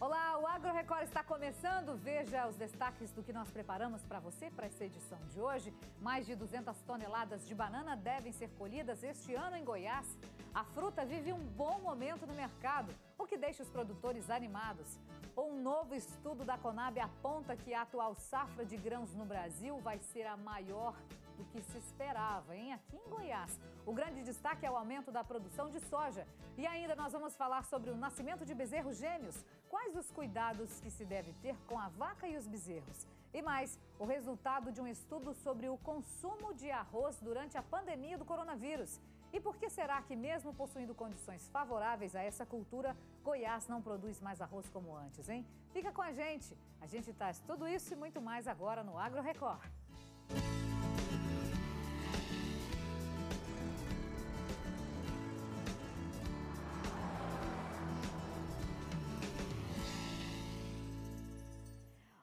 Olá, o Agro Record está começando. Veja os destaques do que nós preparamos para você para essa edição de hoje. Mais de 200 toneladas de banana devem ser colhidas este ano em Goiás. A fruta vive um bom momento no mercado, o que deixa os produtores animados. Um novo estudo da Conab aponta que a atual safra de grãos no Brasil vai ser a maior do que se esperava, hein? Aqui em Goiás. O grande destaque é o aumento da produção de soja. E ainda nós vamos falar sobre o nascimento de bezerros gêmeos. Quais os cuidados que se deve ter com a vaca e os bezerros? E mais, o resultado de um estudo sobre o consumo de arroz durante a pandemia do coronavírus. E por que será que, mesmo possuindo condições favoráveis a essa cultura, Goiás não produz mais arroz como antes, hein? Fica com a gente. A gente traz tudo isso e muito mais agora no Agro Record.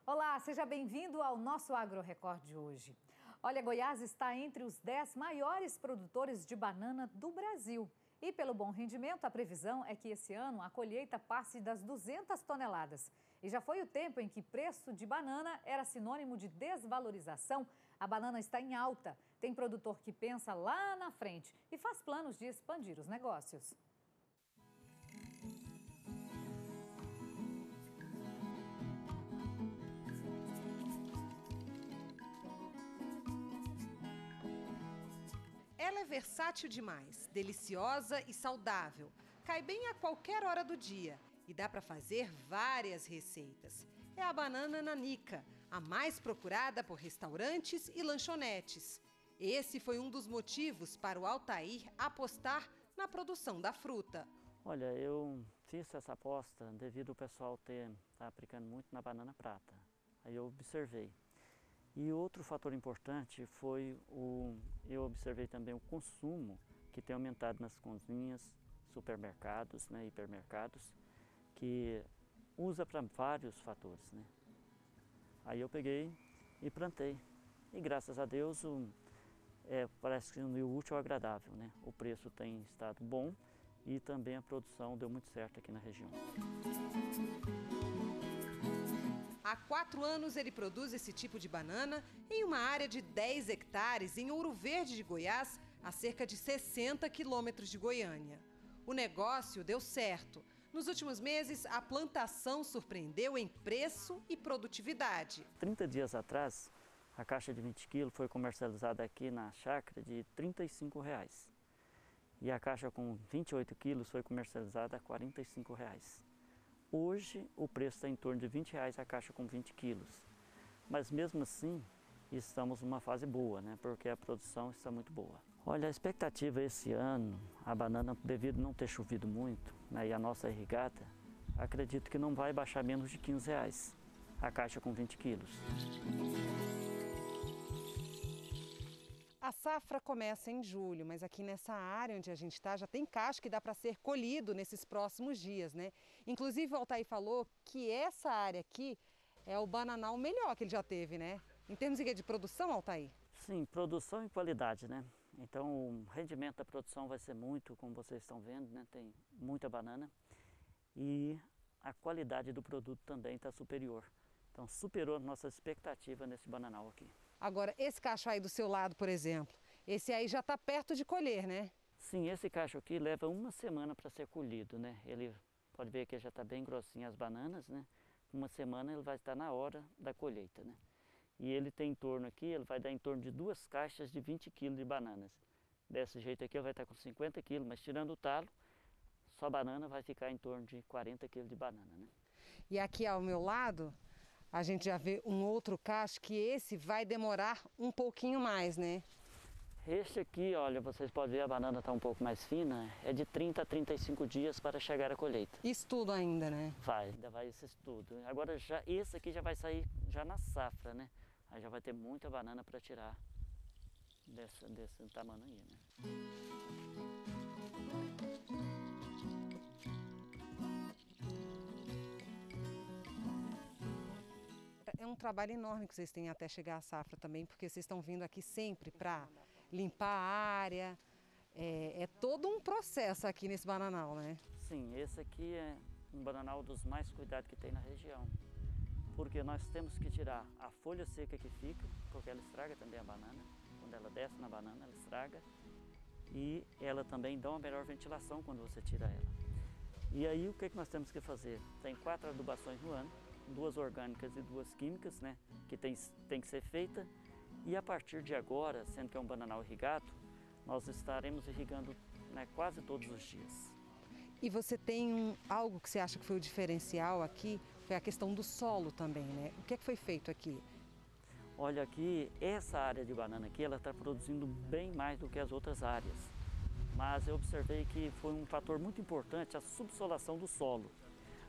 Olá, seja bem-vindo ao nosso Agro Record de hoje. Olha, Goiás está entre os 10 maiores produtores de banana do Brasil. E pelo bom rendimento, a previsão é que esse ano a colheita passe das 200 toneladas. E já foi o tempo em que preço de banana era sinônimo de desvalorização. A banana está em alta. Tem produtor que pensa lá na frente e faz planos de expandir os negócios. Versátil demais, deliciosa e saudável. Cai bem a qualquer hora do dia e dá para fazer várias receitas. É a banana nanica, a mais procurada por restaurantes e lanchonetes. Esse foi um dos motivos para o Altair apostar na produção da fruta. Olha, eu fiz essa aposta devido ao pessoal ter tá aplicando muito na banana prata. Aí eu observei. E outro fator importante foi o eu observei também o consumo que tem aumentado nas cozinhas, supermercados, né, hipermercados, que usa para vários fatores, né? Aí eu peguei e plantei. E graças a Deus o, é, parece que o útil ao agradável, né? O preço tem estado bom e também a produção deu muito certo aqui na região. Há quatro anos ele produz esse tipo de banana em uma área de 10 hectares em Ouro Verde de Goiás, a cerca de 60 quilômetros de Goiânia. O negócio deu certo. Nos últimos meses, a plantação surpreendeu em preço e produtividade. 30 dias atrás, a caixa de 20 quilos foi comercializada aqui na chácara de 35 reais. E a caixa com 28 quilos foi comercializada a 45 reais. Hoje o preço está em torno de 20 reais a caixa com 20 quilos. Mas mesmo assim, estamos numa fase boa, né? porque a produção está muito boa. Olha, a expectativa esse ano, a banana, devido não ter chovido muito, né, e a nossa irrigada, acredito que não vai baixar menos de 15 reais a caixa com 20 quilos. A safra começa em julho, mas aqui nessa área onde a gente está já tem cacho que dá para ser colhido nesses próximos dias, né? Inclusive o Altair falou que essa área aqui é o bananal melhor que ele já teve, né? Em termos de produção, Altair? Sim, produção e qualidade, né? Então o rendimento da produção vai ser muito, como vocês estão vendo, né? Tem muita banana e a qualidade do produto também está superior. Então superou a nossa expectativa nesse bananal aqui. Agora, esse cacho aí do seu lado, por exemplo, esse aí já está perto de colher, né? Sim, esse cacho aqui leva uma semana para ser colhido, né? Ele pode ver que já está bem grossinho as bananas, né? Uma semana ele vai estar na hora da colheita, né? E ele tem em torno aqui, ele vai dar em torno de duas caixas de 20 quilos de bananas. Desse jeito aqui ele vai estar com 50 quilos, mas tirando o talo, só banana vai ficar em torno de 40 quilos de banana, né? E aqui ao meu lado, a gente já vê um outro cacho que esse vai demorar um pouquinho mais, né? Este aqui, olha, vocês podem ver a banana está um pouco mais fina, é de 30 a 35 dias para chegar à colheita. Isso tudo ainda, né? Vai, ainda vai esse tudo. Agora já esse aqui já vai sair já na safra, né? Aí já vai ter muita banana para tirar desse, desse tamanho aí, né? Um trabalho enorme que vocês têm até chegar à safra também, porque vocês estão vindo aqui sempre para limpar a área. É, é, todo um processo aqui nesse bananal, né? Sim, esse aqui é um bananal dos mais cuidados que tem na região. Porque nós temos que tirar a folha seca que fica, porque ela estraga também a banana. Quando ela desce na banana, ela estraga. E ela também dá uma melhor ventilação quando você tira ela. E aí o que, que nós temos que fazer? Tem quatro adubações no ano, duas orgânicas e duas químicas, né? Que tem, tem que ser feita. E a partir de agora, sendo que é um bananal irrigado, nós estaremos irrigando né, quase todos os dias. E você tem um, algo que você acha que foi o diferencial aqui, foi a questão do solo também, né? O que, é que foi feito aqui? Olha aqui, essa área de banana aqui, ela está produzindo bem mais do que as outras áreas. Mas eu observei que foi um fator muito importante a subsolação do solo.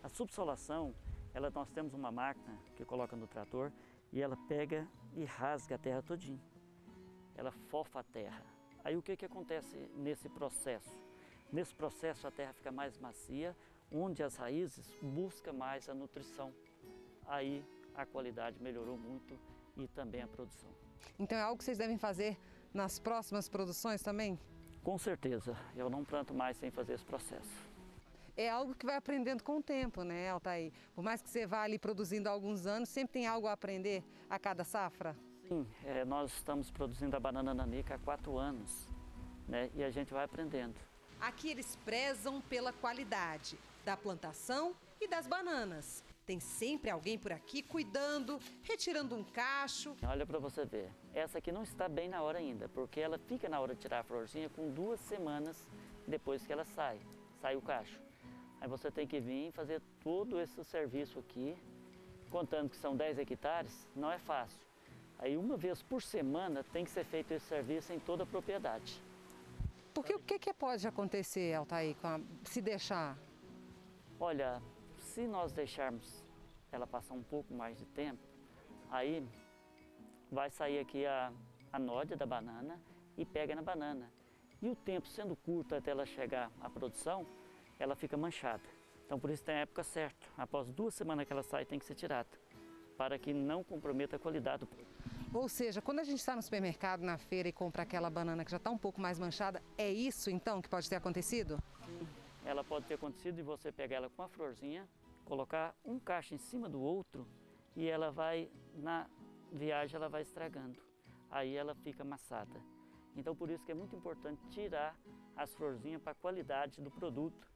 A subsolação, ela, nós temos uma máquina que coloca no trator e ela pega e rasga a terra todinha. Ela fofa a terra. Aí o que, que acontece nesse processo? Nesse processo a terra fica mais macia, onde as raízes buscam mais a nutrição. Aí a qualidade melhorou muito e também a produção. Então é algo que vocês devem fazer nas próximas produções também? Com certeza, eu não planto mais sem fazer esse processo. É algo que vai aprendendo com o tempo, né, Altair? Por mais que você vá ali produzindo há alguns anos, sempre tem algo a aprender a cada safra? Sim, é, nós estamos produzindo a banana nanica há quatro anos né, e a gente vai aprendendo. Aqui eles prezam pela qualidade da plantação e das bananas. Tem sempre alguém por aqui cuidando, retirando um cacho. Olha para você ver, essa aqui não está bem na hora ainda, porque ela fica na hora de tirar a florzinha com duas semanas depois que ela sai, sai o cacho. Aí você tem que vir fazer todo esse serviço aqui, contando que são 10 hectares, não é fácil. Aí uma vez por semana tem que ser feito esse serviço em toda a propriedade. Porque o que, que pode acontecer, Altair, a, se deixar? Olha, se nós deixarmos ela passar um pouco mais de tempo, aí vai sair aqui a, a nódia da banana e pega na banana. E o tempo sendo curto até ela chegar à produção, ela fica manchada. Então por isso tem a época certa. Após duas semanas que ela sai, tem que ser tirada, para que não comprometa a qualidade do produto. Ou seja, quando a gente está no supermercado, na feira e compra aquela banana que já está um pouco mais manchada, é isso então que pode ter acontecido? Ela pode ter acontecido e você pegar ela com a florzinha, colocar um cacho em cima do outro e ela vai, na viagem, ela vai estragando. Aí ela fica amassada. Então por isso que é muito importante tirar as florzinhas para a qualidade do produto.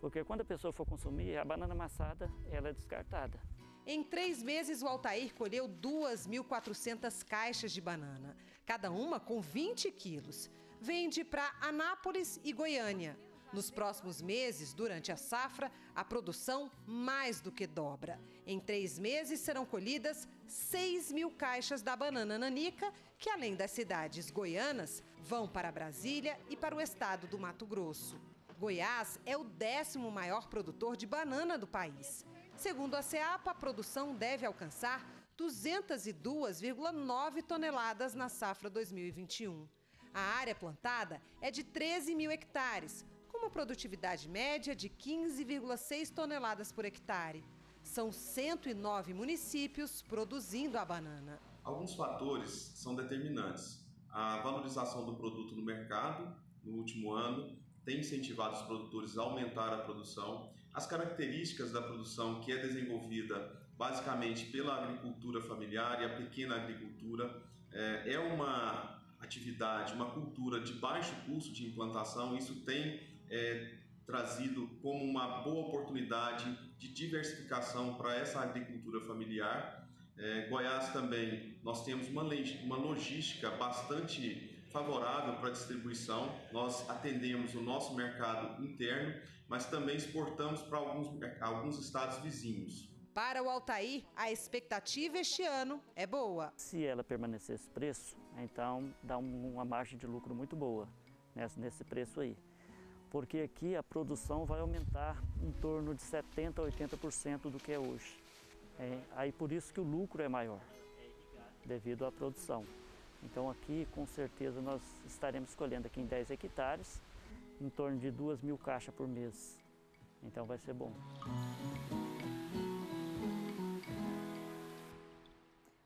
Porque quando a pessoa for consumir, a banana amassada, ela é descartada. Em três meses, o Altair colheu 2.400 caixas de banana, cada uma com 20 quilos. Vende para Anápolis e Goiânia. Nos próximos meses, durante a safra, a produção mais do que dobra. Em três meses serão colhidas 6 mil caixas da banana nanica, que além das cidades goianas, vão para Brasília e para o estado do Mato Grosso. Goiás é o décimo maior produtor de banana do país. Segundo a CEAPA, a produção deve alcançar 202,9 toneladas na safra 2021. A área plantada é de 13 mil hectares, com uma produtividade média de 15,6 toneladas por hectare. São 109 municípios produzindo a banana. Alguns fatores são determinantes. A valorização do produto no mercado no último ano tem incentivado os produtores a aumentar a produção as características da produção que é desenvolvida basicamente pela agricultura familiar e a pequena agricultura é, é uma atividade, uma cultura de baixo custo de implantação. Isso tem é, trazido como uma boa oportunidade de diversificação para essa agricultura familiar. É, Goiás também nós temos uma, uma logística bastante favorável para a distribuição. Nós atendemos o nosso mercado interno, mas também exportamos para alguns, alguns estados vizinhos. Para o Altair, a expectativa este ano é boa. Se ela permanecer esse preço, então dá uma margem de lucro muito boa nesse preço aí. Porque aqui a produção vai aumentar em torno de 70% a 80% do que é hoje. É, aí por isso que o lucro é maior, devido à produção. Então aqui com certeza nós estaremos colhendo aqui em 10 hectares, em torno de 2 mil caixas por mês. Então vai ser bom.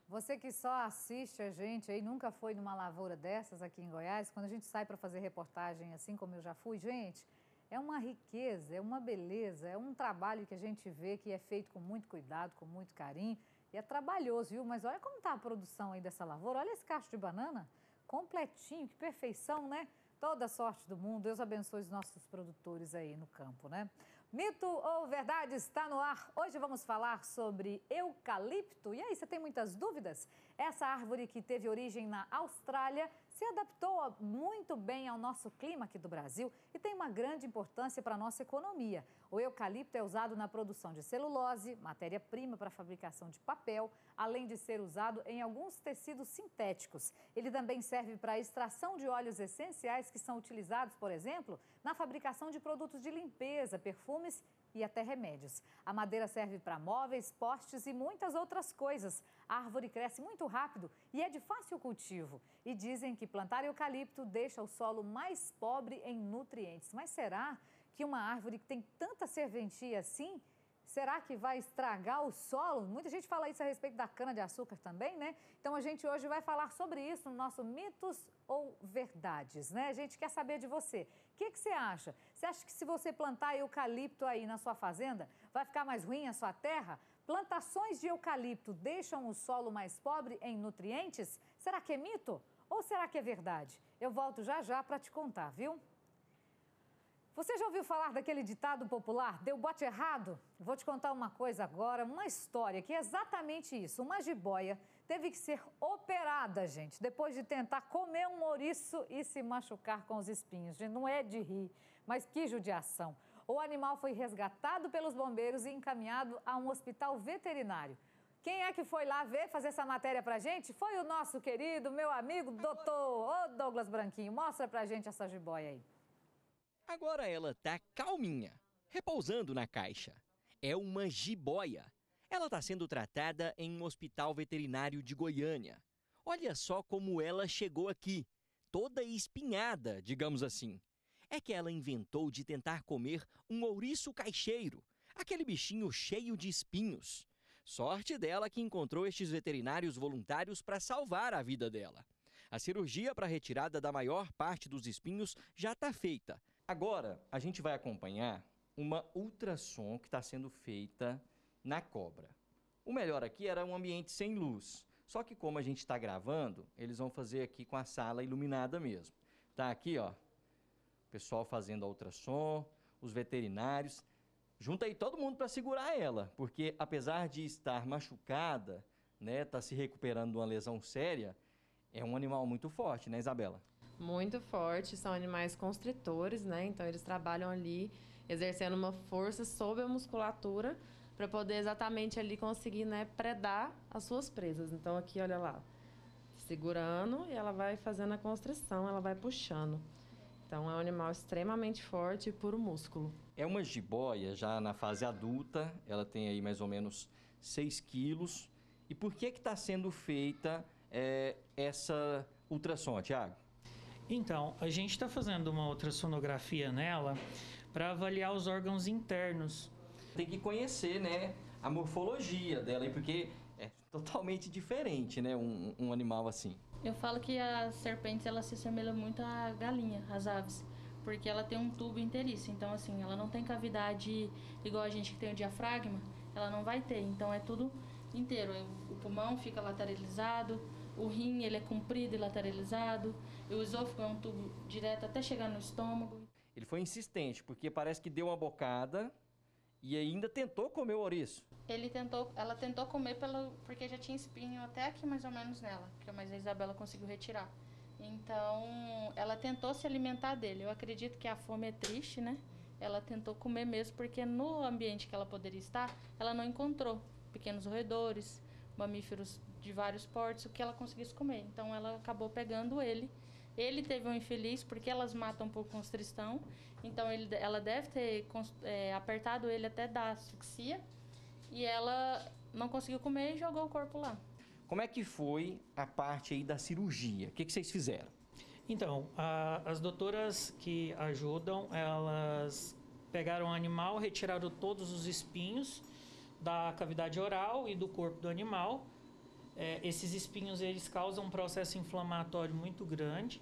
Você que só assiste a gente aí, nunca foi numa lavoura dessas aqui em Goiás, quando a gente sai para fazer reportagem assim como eu já fui, gente, é uma riqueza, é uma beleza, é um trabalho que a gente vê que é feito com muito cuidado, com muito carinho. E é trabalhoso, viu? Mas olha como está a produção aí dessa lavoura. Olha esse cacho de banana, completinho, que perfeição, né? Toda sorte do mundo. Deus abençoe os nossos produtores aí no campo, né? Mito ou verdade está no ar. Hoje vamos falar sobre eucalipto. E aí, você tem muitas dúvidas? Essa árvore que teve origem na Austrália se adaptou muito bem ao nosso clima aqui do Brasil e tem uma grande importância para a nossa economia. O eucalipto é usado na produção de celulose, matéria-prima para a fabricação de papel, além de ser usado em alguns tecidos sintéticos. Ele também serve para a extração de óleos essenciais que são utilizados, por exemplo, na fabricação de produtos de limpeza, perfumes e até remédios. A madeira serve para móveis, postes e muitas outras coisas. A árvore cresce muito rápido e é de fácil cultivo. E dizem que plantar eucalipto deixa o solo mais pobre em nutrientes. Mas será que uma árvore que tem tanta serventia assim Será que vai estragar o solo? Muita gente fala isso a respeito da cana-de-açúcar também, né? Então a gente hoje vai falar sobre isso no nosso Mitos ou Verdades, né? A gente quer saber de você. O que, que você acha? Você acha que se você plantar eucalipto aí na sua fazenda, vai ficar mais ruim a sua terra? Plantações de eucalipto deixam o solo mais pobre em nutrientes? Será que é mito? Ou será que é verdade? Eu volto já já para te contar, viu? Você já ouviu falar daquele ditado popular, deu bote errado? Vou te contar uma coisa agora, uma história que é exatamente isso. Uma jiboia teve que ser operada, gente, depois de tentar comer um ouriço e se machucar com os espinhos. Não é de rir, mas que judiação. O animal foi resgatado pelos bombeiros e encaminhado a um hospital veterinário. Quem é que foi lá ver, fazer essa matéria pra gente? Foi o nosso querido, meu amigo, doutor Douglas Branquinho. Mostra pra gente essa jiboia aí. Agora ela tá calminha, repousando na caixa. É uma jiboia. Ela está sendo tratada em um hospital veterinário de Goiânia. Olha só como ela chegou aqui, toda espinhada, digamos assim. É que ela inventou de tentar comer um ouriço caixeiro, aquele bichinho cheio de espinhos. Sorte dela que encontrou estes veterinários voluntários para salvar a vida dela. A cirurgia para a retirada da maior parte dos espinhos já está feita, Agora, a gente vai acompanhar uma ultrassom que está sendo feita na cobra. O melhor aqui era um ambiente sem luz. Só que como a gente está gravando, eles vão fazer aqui com a sala iluminada mesmo. Tá aqui, ó, pessoal fazendo a ultrassom, os veterinários. Junta aí todo mundo para segurar ela, porque apesar de estar machucada, né, tá se recuperando de uma lesão séria, é um animal muito forte, né, Isabela? muito fortes, são animais constritores, né? Então eles trabalham ali exercendo uma força sobre a musculatura para poder exatamente ali conseguir, né, predar as suas presas. Então aqui, olha lá, segurando e ela vai fazendo a constrição, ela vai puxando. Então é um animal extremamente forte e puro músculo. É uma jiboia já na fase adulta, ela tem aí mais ou menos 6 quilos. E por que que está sendo feita é, essa ultrassom, Tiago? Então, a gente está fazendo uma ultrassonografia nela para avaliar os órgãos internos. Tem que conhecer, né, a morfologia dela, porque é totalmente diferente, né, um, um animal assim. Eu falo que a serpente ela se assemelha muito à galinha, às aves, porque ela tem um tubo inteiriço. Então, assim, ela não tem cavidade igual a gente que tem o diafragma, ela não vai ter. Então, é tudo inteiro. O pulmão fica lateralizado, o rim ele é comprido e lateralizado, e o esôfago é um tubo direto até chegar no estômago. Ele foi insistente, porque parece que deu uma bocada e ainda tentou comer o ouriço. Ele tentou, ela tentou comer pelo, porque já tinha espinho até aqui mais ou menos nela, mas a Isabela conseguiu retirar. Então, ela tentou se alimentar dele. Eu acredito que a fome é triste, né? Ela tentou comer mesmo porque no ambiente que ela poderia estar, ela não encontrou pequenos roedores, mamíferos de vários portes, o que ela conseguisse comer. Então ela acabou pegando ele. Ele teve um infeliz porque elas matam por constrição. Então ele, ela deve ter é, apertado ele até dar asfixia. E ela não conseguiu comer e jogou o corpo lá. Como é que foi a parte aí da cirurgia? O que, que vocês fizeram? Então, a, as doutoras que ajudam, elas pegaram o animal, retiraram todos os espinhos da cavidade oral e do corpo do animal é, esses espinhos eles causam um processo inflamatório muito grande.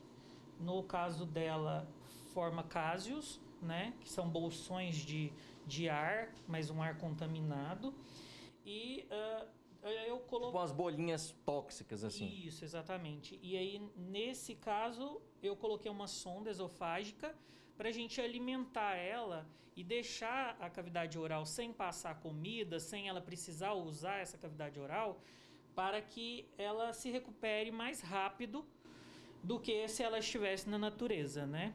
No caso dela, forma cásios, né? Que são bolsões de, de ar, mas um ar contaminado. E uh, eu coloco... Com as bolinhas tóxicas, assim. Isso, exatamente. E aí, nesse caso, eu coloquei uma sonda esofágica para a gente alimentar ela e deixar a cavidade oral sem passar comida, sem ela precisar usar essa cavidade oral, para que ela se recupere mais rápido do que se ela estivesse na natureza, né?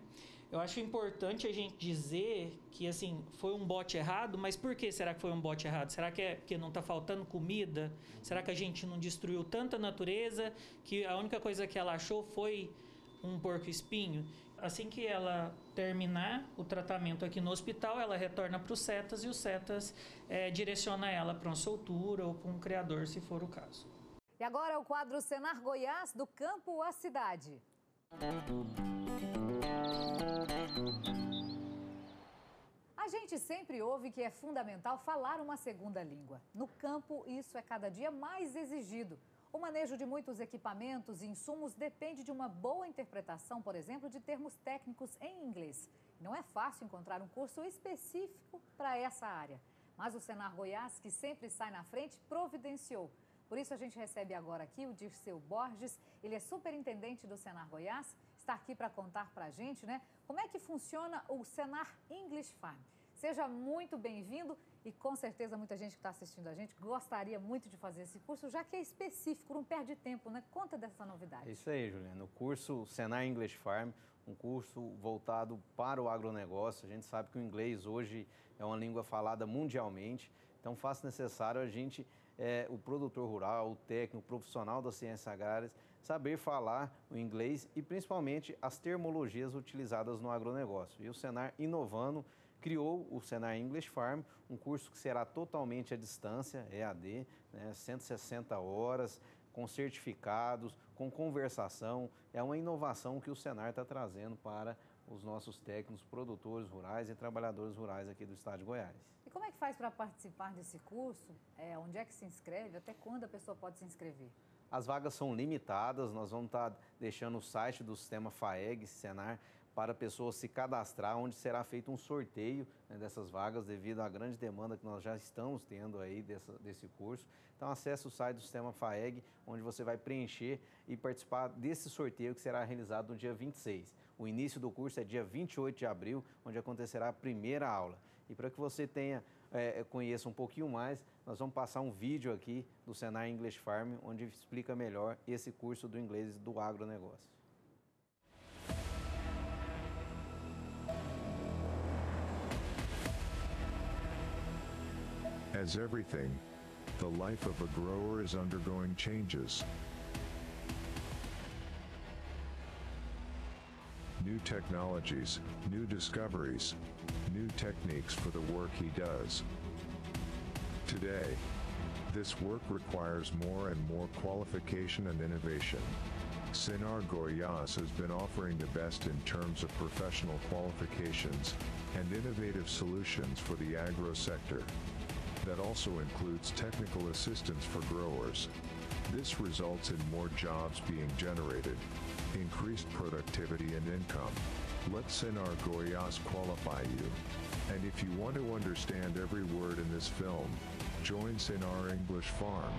Eu acho importante a gente dizer que assim foi um bote errado, mas por que será que foi um bote errado? Será que é porque não está faltando comida? Será que a gente não destruiu tanta natureza que a única coisa que ela achou foi um porco espinho? Assim que ela terminar o tratamento aqui no hospital, ela retorna para os CETAS e os CETAS é, direciona ela para uma soltura ou para um criador, se for o caso. E agora o quadro Senar Goiás, do campo à cidade. A gente sempre ouve que é fundamental falar uma segunda língua. No campo, isso é cada dia mais exigido. O manejo de muitos equipamentos e insumos depende de uma boa interpretação, por exemplo, de termos técnicos em inglês. Não é fácil encontrar um curso específico para essa área. Mas o Senar Goiás, que sempre sai na frente, providenciou. Por isso a gente recebe agora aqui o Dirceu Borges, ele é superintendente do Senar Goiás, está aqui para contar para a gente, né, como é que funciona o Senar English Farm. Seja muito bem-vindo e com certeza muita gente que está assistindo a gente gostaria muito de fazer esse curso, já que é específico, não perde tempo, né? Conta dessa novidade. É isso aí, Juliana. O curso Senar English Farm, um curso voltado para o agronegócio. A gente sabe que o inglês hoje é uma língua falada mundialmente, então faz necessário a gente, é, o produtor rural, o técnico, o profissional das ciências agrárias, saber falar o inglês e principalmente as termologias utilizadas no agronegócio. E o Senar inovando criou o Senai English Farm, um curso que será totalmente à distância, EAD, né, 160 horas, com certificados, com conversação. É uma inovação que o Senar está trazendo para os nossos técnicos, produtores rurais e trabalhadores rurais aqui do estado de Goiás. E como é que faz para participar desse curso? É, onde é que se inscreve? Até quando a pessoa pode se inscrever? As vagas são limitadas, nós vamos estar tá deixando o site do sistema FAEG, Senar, para a pessoa se cadastrar, onde será feito um sorteio né, dessas vagas devido à grande demanda que nós já estamos tendo aí dessa, desse curso. Então acesse o site do Sistema FAEG, onde você vai preencher e participar desse sorteio que será realizado no dia 26. O início do curso é dia 28 de abril, onde acontecerá a primeira aula. E para que você tenha é, conheça um pouquinho mais, nós vamos passar um vídeo aqui do Senai English Farm, onde explica melhor esse curso do inglês do agronegócio. As everything, the life of a grower is undergoing changes. New technologies, new discoveries, new techniques for the work he does. Today, this work requires more and more qualification and innovation. Sinar Goyas has been offering the best in terms of professional qualifications and innovative solutions for the agro sector that also includes technical assistance for growers. This results in more jobs being generated, increased productivity and income. Let Sinar Goyas qualify you. And if you want to understand every word in this film, join Sinar English Farm.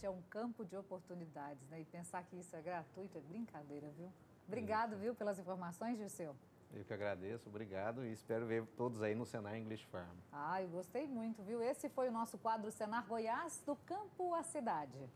realmente é um campo de oportunidades, né? E pensar que isso é gratuito é brincadeira, viu? Obrigado, viu, pelas informações, Dirceu. Eu que agradeço, obrigado e espero ver todos aí no Senar English Farm. Ah, eu gostei muito, viu? Esse foi o nosso quadro Senar Goiás, do campo à cidade.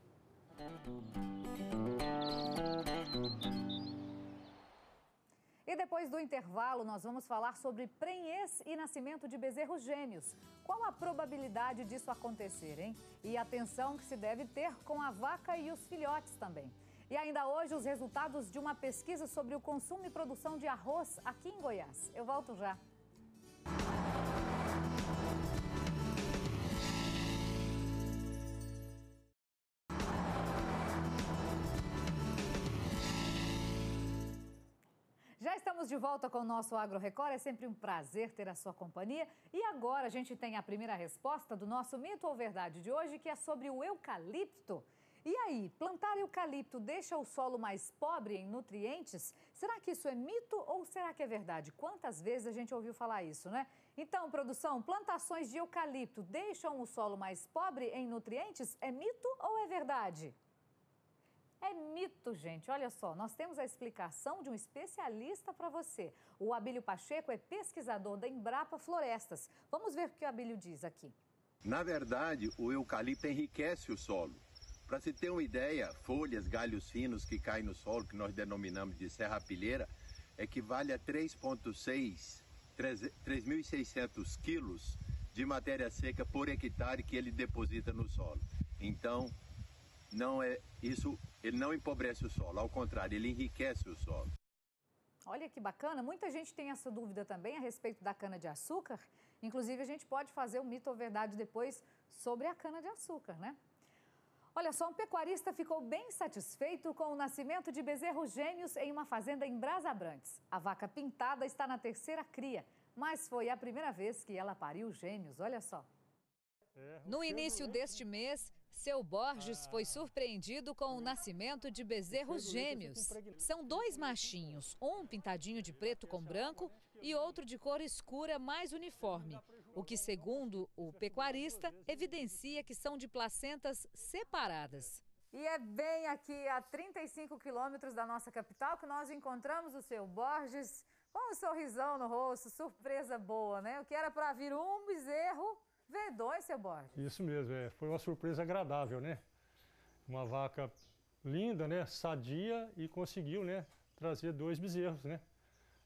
E depois do intervalo, nós vamos falar sobre prenhez e nascimento de bezerros gêmeos. Qual a probabilidade disso acontecer, hein? E a atenção que se deve ter com a vaca e os filhotes também. E ainda hoje, os resultados de uma pesquisa sobre o consumo e produção de arroz aqui em Goiás. Eu volto já. Estamos de volta com o nosso Agro Record. É sempre um prazer ter a sua companhia. E agora a gente tem a primeira resposta do nosso mito ou verdade de hoje, que é sobre o eucalipto. E aí, plantar eucalipto deixa o solo mais pobre em nutrientes? Será que isso é mito ou será que é verdade? Quantas vezes a gente ouviu falar isso, né? Então, produção, plantações de eucalipto deixam o solo mais pobre em nutrientes? É mito ou é verdade? É mito, gente. Olha só, nós temos a explicação de um especialista para você. O Abílio Pacheco é pesquisador da Embrapa Florestas. Vamos ver o que o Abílio diz aqui. Na verdade, o eucalipto enriquece o solo. Para se ter uma ideia, folhas, galhos finos que caem no solo, que nós denominamos de serrapilheira, equivale a 3,6, 3.600 quilos de matéria seca por hectare que ele deposita no solo. Então, não é isso, ele não empobrece o solo, ao contrário, ele enriquece o solo. Olha que bacana, muita gente tem essa dúvida também a respeito da cana-de-açúcar. Inclusive, a gente pode fazer o mito ou verdade depois sobre a cana-de-açúcar, né? Olha só, um pecuarista ficou bem satisfeito com o nascimento de bezerros gêmeos em uma fazenda em Brasabrantes. A vaca pintada está na terceira cria, mas foi a primeira vez que ela pariu gêmeos, olha só. No início deste mês, seu Borges foi surpreendido com o nascimento de bezerros gêmeos. São dois machinhos, um pintadinho de preto com branco e outro de cor escura mais uniforme o que, segundo o pecuarista, evidencia que são de placentas separadas. E é bem aqui a 35 quilômetros da nossa capital que nós encontramos o seu Borges com um sorrisão no rosto, surpresa boa, né? O que era para vir um bezerro, vê dois, seu Borges. Isso mesmo, é. foi uma surpresa agradável, né? Uma vaca linda, né? Sadia e conseguiu, né? Trazer dois bezerros, né?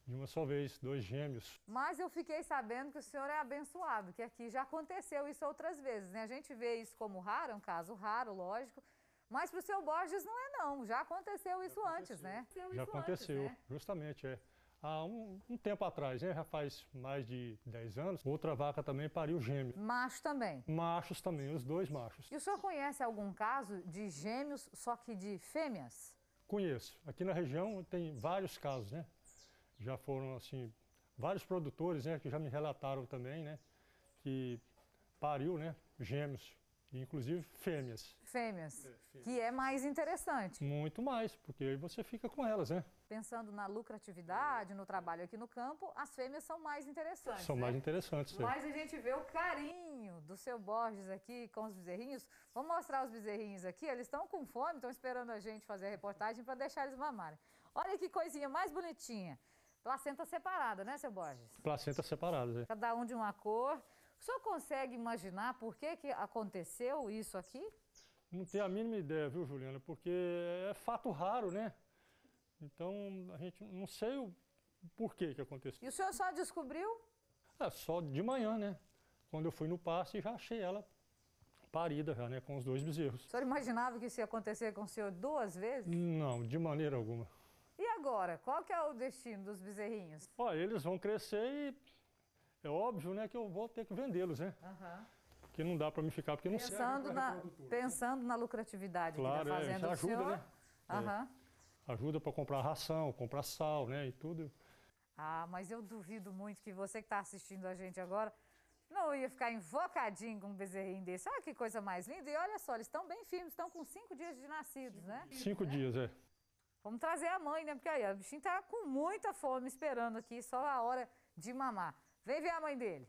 de uma só vez, dois gêmeos. Mas eu fiquei sabendo que o senhor é abençoado, que aqui já aconteceu isso outras vezes, né? A gente vê isso como raro, é um caso raro, lógico, mas para o seu Borges não é não, já aconteceu isso já antes, né? Já aconteceu, antes, né? justamente, é. Há um, um, tempo atrás, né? já faz mais de 10 anos, outra vaca também pariu gêmeos. Macho também? Machos também, os dois machos. E o senhor conhece algum caso de gêmeos, só que de fêmeas? Conheço. Aqui na região tem vários casos, né? já foram assim vários produtores, né, que já me relataram também, né, que pariu, né, gêmeos, inclusive fêmeas. Fêmeas, é, fêmeas. que é mais interessante. Muito mais, porque aí você fica com elas, né? Pensando na lucratividade, no trabalho aqui no campo, as fêmeas são mais interessantes. São né? mais interessantes. Sim. Mas a gente vê o carinho do seu Borges aqui com os bezerrinhos. Vamos mostrar os bezerrinhos aqui. Eles estão com fome, estão esperando a gente fazer a reportagem para deixar eles mamarem. Olha que coisinha mais bonitinha. Placenta separada, né, seu Borges? Placenta separada, é. Cada um de uma cor. O senhor consegue imaginar por que, que aconteceu isso aqui? Não tenho a mínima ideia, viu, Juliana? Porque é fato raro, né? Então, a gente não sei o porquê que aconteceu. E o senhor só descobriu? É, só de manhã, né? Quando eu fui no pasto e já achei ela parida já, né? Com os dois bezerros. O senhor imaginava que isso ia acontecer com o senhor duas vezes? Não, de maneira alguma. E agora, qual que é o destino dos bezerrinhos? Olha, eles vão crescer e é óbvio, né, que eu vou ter que vendê-los, né? Uhum. Porque não dá para me ficar, porque pensando não serve na, Pensando na lucratividade claro, que da fazenda é, ajuda, senhor. né? Uhum. É, ajuda para comprar ração, comprar sal, né, e tudo. Ah, mas eu duvido muito que você que está assistindo a gente agora não ia ficar invocadinho com um bezerrinho desse. Olha que coisa mais linda. E olha só, eles estão bem firmes, estão com cinco dias de nascidos, né? Cinco dias, é. Vamos trazer a mãe, né? Porque aí o bichinho tá com muita fome esperando aqui, só a hora de mamar. Vem ver a mãe dele.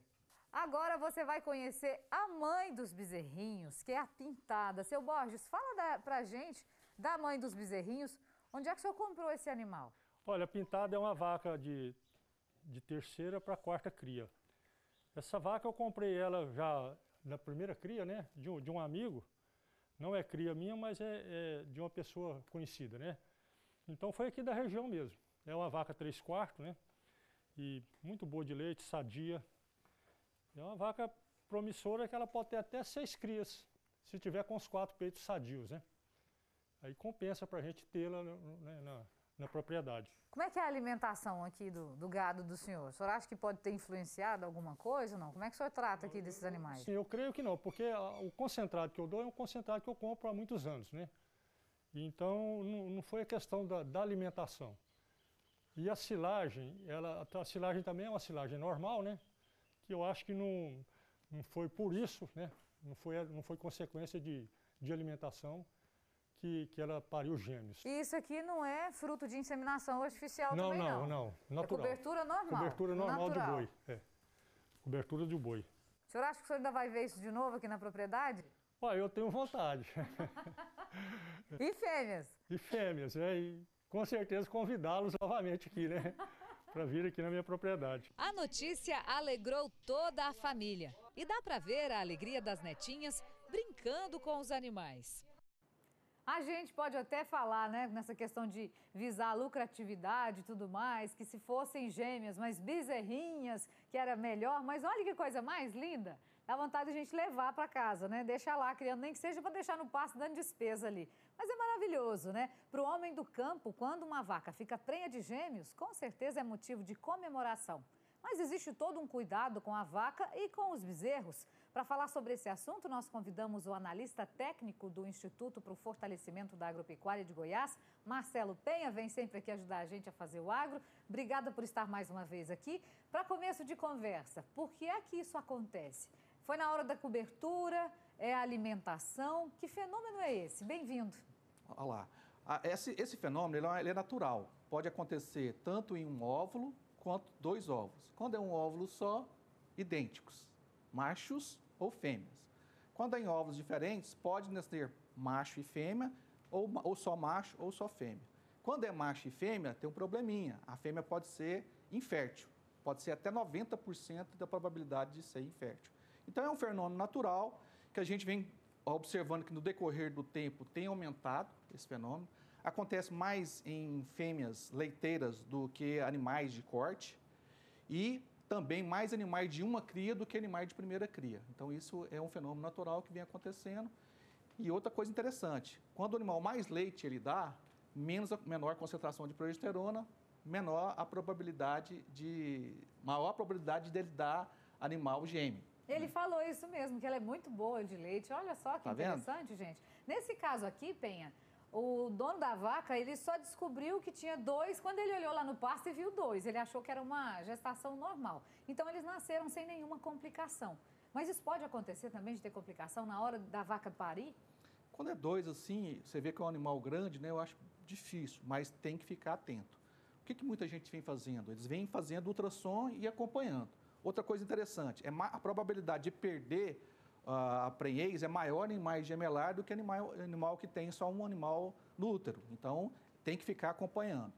Agora você vai conhecer a mãe dos bezerrinhos, que é a pintada. Seu Borges, fala da, pra gente da mãe dos bezerrinhos. Onde é que o senhor comprou esse animal? Olha, pintada é uma vaca de, de terceira para quarta cria. Essa vaca eu comprei ela já na primeira cria, né? De um, de um amigo. Não é cria minha, mas é, é de uma pessoa conhecida, né? Então foi aqui da região mesmo. É uma vaca 3 quartos, né? E muito boa de leite, sadia. É uma vaca promissora que ela pode ter até seis crias, se tiver com os quatro peitos sadios, né? Aí compensa para a gente tê-la né, na, na, propriedade. Como é que é a alimentação aqui do, do, gado do senhor? O senhor acha que pode ter influenciado alguma coisa ou não? Como é que o senhor trata aqui desses animais? Sim, eu creio que não, porque a, o concentrado que eu dou é um concentrado que eu compro há muitos anos, né? Então, não, não foi a questão da, da, alimentação. E a silagem, ela, a silagem também é uma silagem normal, né? Que eu acho que não, não foi por isso, né? Não foi, não foi consequência de, de alimentação que, que ela pariu gêmeos. E isso aqui não é fruto de inseminação artificial não, também, não? Não, não, natural. É cobertura normal. Cobertura normal natural. do boi, é. Cobertura do boi. O senhor acha que o senhor ainda vai ver isso de novo aqui na propriedade? Olha, eu tenho vontade. e fêmeas? E fêmeas, é, e com certeza convidá-los novamente aqui, né? Para vir aqui na minha propriedade. A notícia alegrou toda a família. E dá para ver a alegria das netinhas brincando com os animais. A gente pode até falar, né, nessa questão de visar lucratividade e tudo mais, que se fossem gêmeas, mas bezerrinhas, que era melhor, mas olha que coisa mais linda. Dá vontade de a gente levar para casa, né? Deixar lá criando, nem que seja para deixar no pasto dando despesa ali. Mas é maravilhoso, né? Para o homem do campo, quando uma vaca fica prenha de gêmeos, com certeza é motivo de comemoração. Mas existe todo um cuidado com a vaca e com os bezerros. Para falar sobre esse assunto, nós convidamos o analista técnico do Instituto para o Fortalecimento da Agropecuária de Goiás, Marcelo Penha, vem sempre aqui ajudar a gente a fazer o agro. Obrigada por estar mais uma vez aqui. Para começo de conversa, por que é que isso acontece? Foi na hora da cobertura? É a alimentação? Que fenômeno é esse? Bem-vindo. Olá. Esse, esse fenômeno ele é, é natural. Pode acontecer tanto em um óvulo quanto dois óvulos. Quando é um óvulo só, idênticos machos ou fêmeas. Quando é em óvulos diferentes, pode nascer macho e fêmea, ou, ou só macho ou só fêmea. Quando é macho e fêmea, tem um probleminha. A fêmea pode ser infértil, pode ser até 90% da probabilidade de ser infértil. Então é um fenômeno natural que a gente vem observando que no decorrer do tempo tem aumentado esse fenômeno. Acontece mais em fêmeas leiteiras do que animais de corte. E também mais animais de uma cria do que animais de primeira cria. Então, isso é um fenômeno natural que vem acontecendo. E outra coisa interessante, quando o animal mais leite ele dá, menos a, menor concentração de progesterona, menor a probabilidade de maior a probabilidade dele dar animal gêmeo. Ele falou isso mesmo, que ela é muito boa de leite. Olha só que tá interessante, vendo? gente. Nesse caso aqui, Penha, o dono da vaca, ele só descobriu que tinha dois quando ele olhou lá no pasto e viu dois. Ele achou que era uma gestação normal. Então, eles nasceram sem nenhuma complicação. Mas isso pode acontecer também de ter complicação na hora da vaca parir? Quando é dois assim, você vê que é um animal grande, né? Eu acho difícil, mas tem que ficar atento. O que, que muita gente vem fazendo? Eles vêm fazendo ultrassom e acompanhando. Outra coisa interessante, é a probabilidade de perder a prenhez é maior em mais gemelar do que animal, animal que tem só um animal no útero. Então, tem que ficar acompanhando.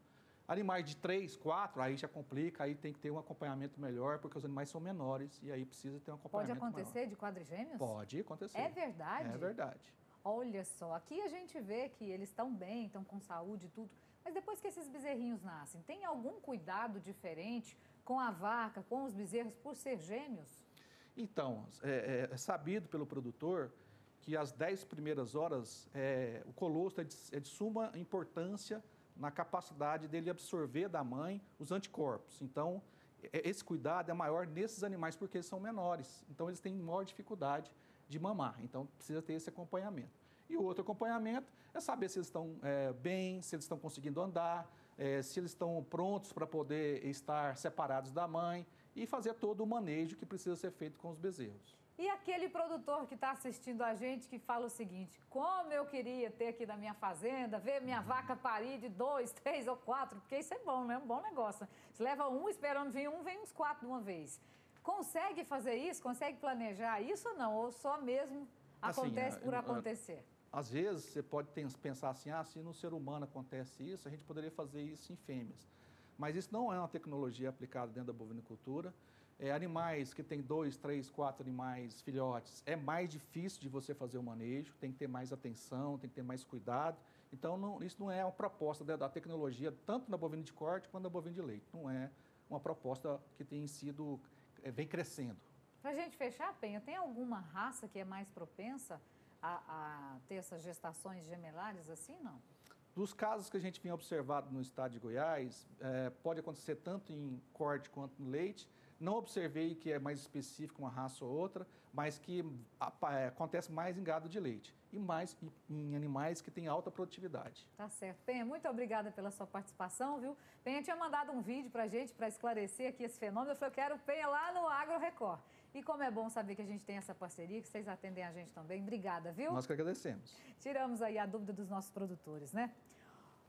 Animais de 3, 4, aí já complica, aí tem que ter um acompanhamento melhor, porque os animais são menores e aí precisa ter um acompanhamento Pode acontecer maior. de quadrigêmeos? Pode acontecer. É verdade? É verdade. Olha só, aqui a gente vê que eles estão bem, estão com saúde e tudo, mas depois que esses bezerrinhos nascem, tem algum cuidado diferente com a vaca, com os bezerros, por ser gêmeos? Então, é, é, é sabido pelo produtor que as 10 primeiras horas é, o colostro é de, é de, suma importância na capacidade dele absorver da mãe os anticorpos. Então, é, esse cuidado é maior nesses animais porque eles são menores. Então, eles têm maior dificuldade de mamar. Então, precisa ter esse acompanhamento. E o outro acompanhamento é saber se eles estão é, bem, se eles estão conseguindo andar, é, se eles estão prontos para poder estar separados da mãe e fazer todo o manejo que precisa ser feito com os bezerros. E aquele produtor que está assistindo a gente que fala o seguinte: como eu queria ter aqui na minha fazenda, ver minha vaca parir de dois, três ou quatro, porque isso é bom, né? É um bom negócio. Se leva um esperando vir um, vem uns quatro de uma vez. Consegue fazer isso? Consegue planejar isso ou não? Ou só mesmo assim, acontece assim, por acontecer? Às vezes você pode pensar assim: ah, se no ser humano acontece isso, a gente poderia fazer isso em fêmeas. Mas isso não é uma tecnologia aplicada dentro da bovinicultura. É, animais que têm dois, três, quatro animais filhotes, é mais difícil de você fazer o manejo, tem que ter mais atenção, tem que ter mais cuidado. Então, não, isso não é uma proposta da, da tecnologia, tanto na bovina de corte quanto na bovina de leite. Não é uma proposta que tem sido, é, vem crescendo. Para a gente fechar, Penha, tem alguma raça que é mais propensa a, a ter essas gestações gemelares assim, não? Dos casos que a gente vinha observado no estado de Goiás, é, pode acontecer tanto em corte quanto no leite. Não observei que é mais específico uma raça ou outra, mas que é, acontece mais em gado de leite e mais em animais que têm alta produtividade. Tá certo. Penha, muito obrigada pela sua participação, viu? Penha tinha mandado um vídeo para a gente para esclarecer aqui esse fenômeno. Eu falei, eu quero Penha lá no Agro Record. E como é bom saber que a gente tem essa parceria, que vocês atendem a gente também. Obrigada, viu? Nós que agradecemos. Tiramos aí a dúvida dos nossos produtores, né?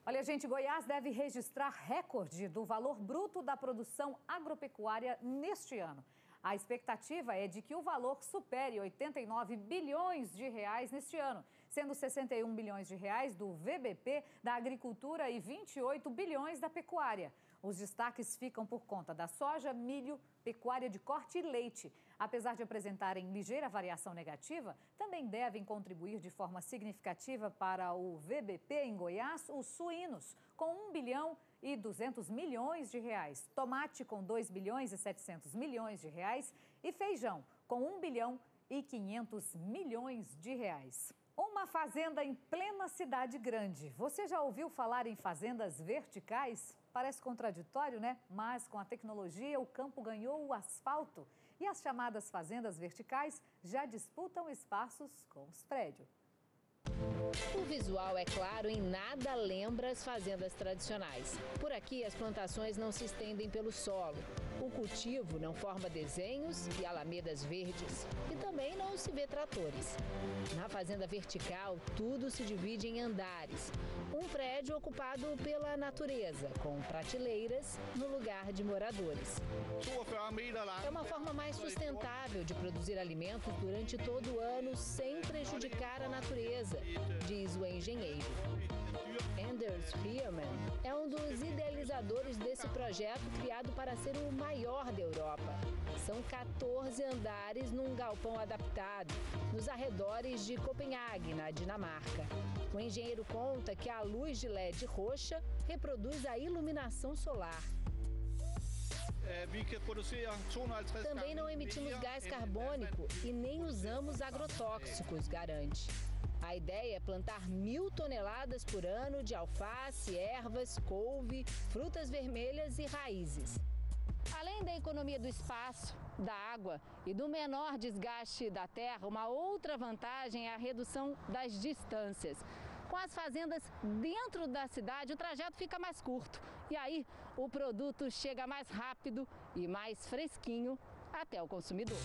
Olha, gente, Goiás deve registrar recorde do valor bruto da produção agropecuária neste ano. A expectativa é de que o valor supere 89 bilhões de reais neste ano, sendo 61 bilhões de reais do VBP da agricultura e 28 bilhões da pecuária. Os destaques ficam por conta da soja, milho, pecuária de corte e leite. Apesar de apresentarem ligeira variação negativa, também devem contribuir de forma significativa para o VBP em Goiás os suínos, com 1 bilhão e 200 milhões de reais, tomate com 2 bilhões e 700 milhões de reais e feijão com 1 bilhão e 500 milhões de reais. Uma fazenda em plena cidade grande. Você já ouviu falar em fazendas verticais? Parece contraditório, né? Mas com a tecnologia, o campo ganhou o asfalto e as chamadas fazendas verticais já disputam espaços com os prédios. O visual, é claro, em nada lembra as fazendas tradicionais. Por aqui, as plantações não se estendem pelo solo. O cultivo não forma desenhos e alamedas verdes. E também não se vê tratores. Na fazenda vertical, tudo se divide em andares. Um prédio ocupado pela natureza, com prateleiras no lugar de moradores. É uma forma mais sustentável de produzir alimentos durante todo o ano sem prejudicar a natureza diz o engenheiro. Anders Riemann é um dos idealizadores desse projeto criado para ser o maior da Europa. São 14 andares num galpão adaptado, nos arredores de Copenhague, na Dinamarca. O engenheiro conta que a luz de LED roxa reproduz a iluminação solar. Também não emitimos gás carbônico e nem usamos agrotóxicos, garante. A ideia é plantar mil toneladas por ano de alface, ervas, couve, frutas vermelhas e raízes. Além da economia do espaço, da água e do menor desgaste da terra, uma outra vantagem é a redução das distâncias. Com as fazendas dentro da cidade, o trajeto fica mais curto e aí o produto chega mais rápido e mais fresquinho até o consumidor.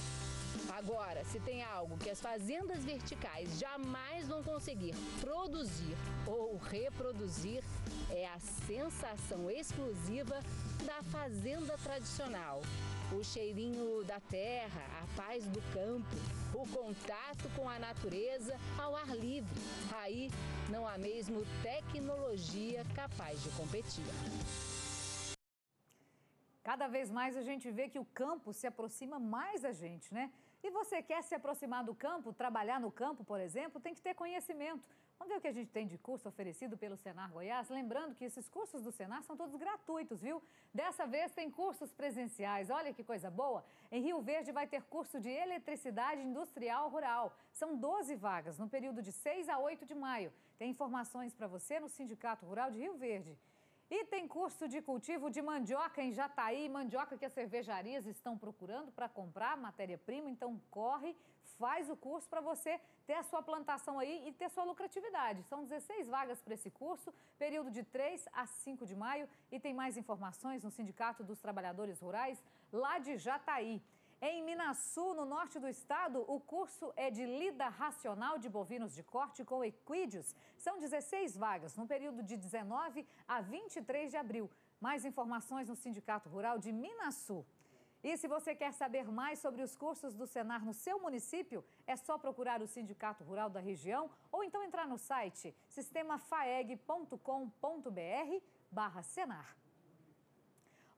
Agora, se tem algo que as fazendas verticais jamais vão conseguir produzir ou reproduzir, é a sensação exclusiva da fazenda tradicional. O cheirinho da terra, a paz do campo, o contato com a natureza ao ar livre. Aí não há mesmo tecnologia capaz de competir. Cada vez mais a gente vê que o campo se aproxima mais da gente, né? E você quer se aproximar do campo, trabalhar no campo, por exemplo, tem que ter conhecimento. Vamos ver o que a gente tem de curso oferecido pelo Senar Goiás? Lembrando que esses cursos do Senar são todos gratuitos, viu? Dessa vez tem cursos presenciais. Olha que coisa boa! Em Rio Verde vai ter curso de eletricidade industrial rural. São 12 vagas no período de 6 a 8 de maio. Tem informações para você no Sindicato Rural de Rio Verde. E tem curso de cultivo de mandioca em Jataí, mandioca que as cervejarias estão procurando para comprar matéria-prima. Então corre, faz o curso para você ter a sua plantação aí e ter sua lucratividade. São 16 vagas para esse curso, período de 3 a 5 de maio. E tem mais informações no Sindicato dos Trabalhadores Rurais lá de Jataí. Em Minasul, no norte do estado, o curso é de lida racional de bovinos de corte com equídeos. São 16 vagas, no período de 19 a 23 de abril. Mais informações no Sindicato Rural de Minasul. E se você quer saber mais sobre os cursos do Senar no seu município, é só procurar o Sindicato Rural da região ou então entrar no site sistemafaeg.com.br barra Senar.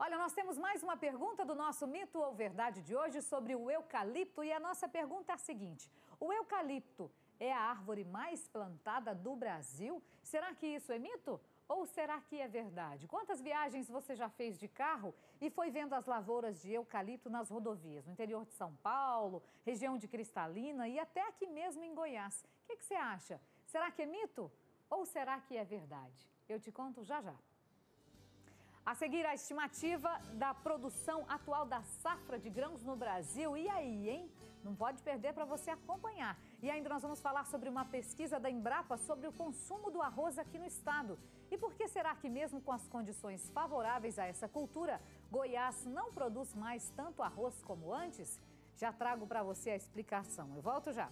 Olha, nós temos mais uma pergunta do nosso mito ou verdade de hoje sobre o eucalipto e a nossa pergunta é a seguinte: o eucalipto é a árvore mais plantada do Brasil? Será que isso é mito? Ou será que é verdade? Quantas viagens você já fez de carro e foi vendo as lavouras de eucalipto nas rodovias, no interior de São Paulo, região de Cristalina e até aqui mesmo em Goiás? O que, que você acha? Será que é mito ou será que é verdade? Eu te conto já já. A seguir, a estimativa da produção atual da safra de grãos no Brasil. E aí, hein? Não pode perder para você acompanhar. E ainda nós vamos falar sobre uma pesquisa da Embrapa sobre o consumo do arroz aqui no estado. E por que será que, mesmo com as condições favoráveis a essa cultura, Goiás não produz mais tanto arroz como antes? Já trago para você a explicação. Eu volto já.